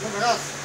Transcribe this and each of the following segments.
りがとます。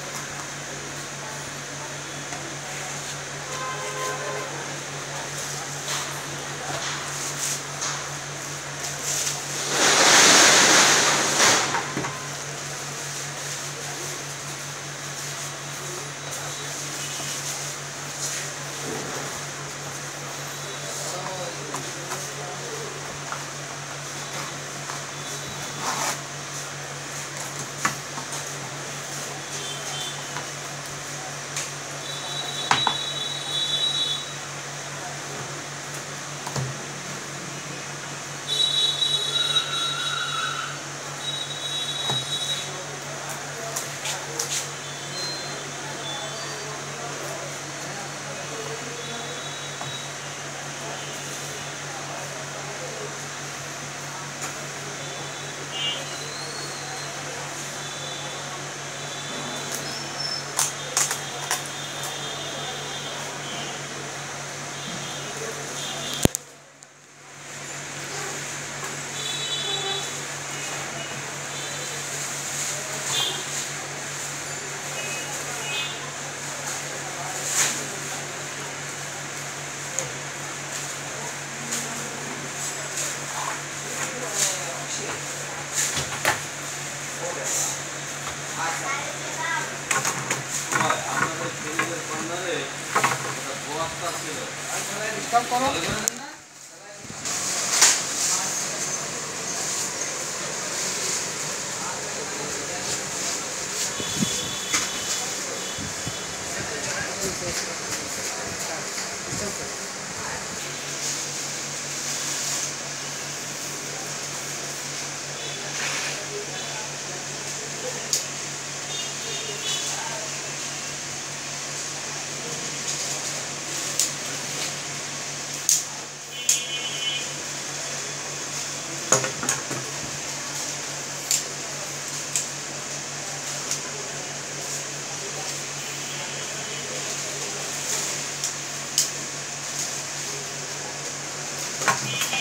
कम करो Thank Yeah.